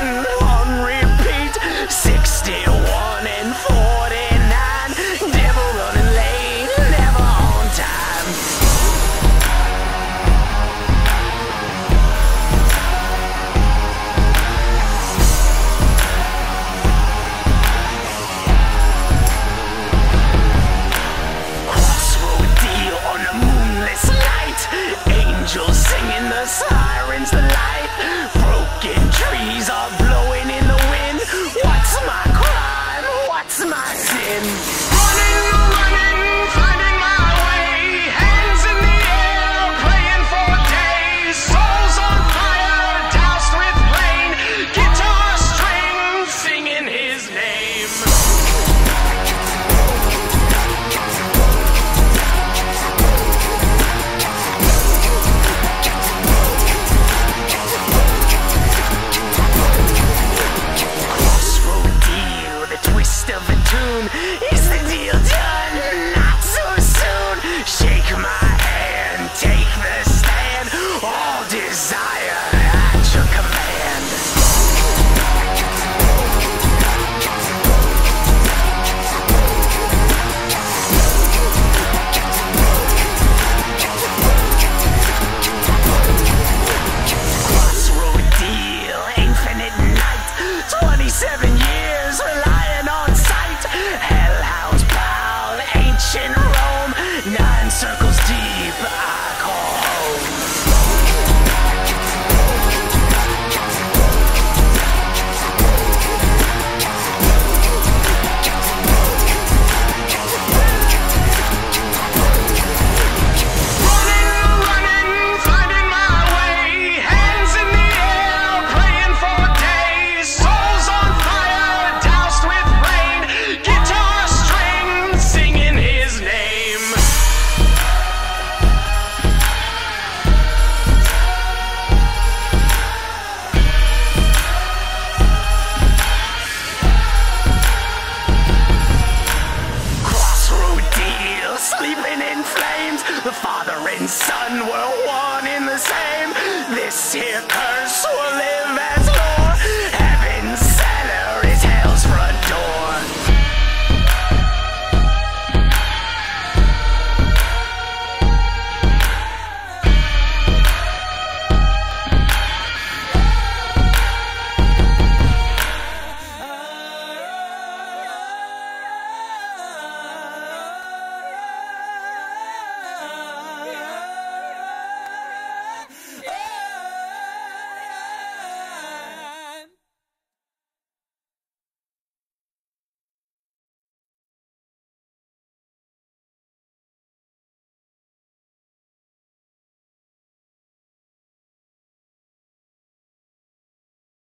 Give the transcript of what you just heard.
Mm-hmm. seven years relying on sight. Hellhounds prowl, ancient Rome, nine circles. flames. The father and son were one in the same. This here curse.